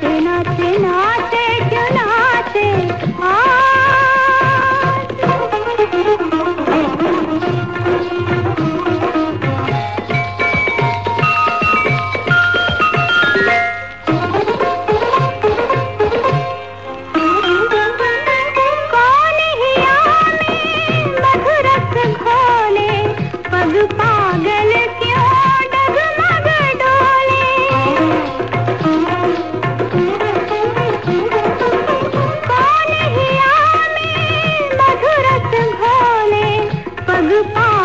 तेना तेना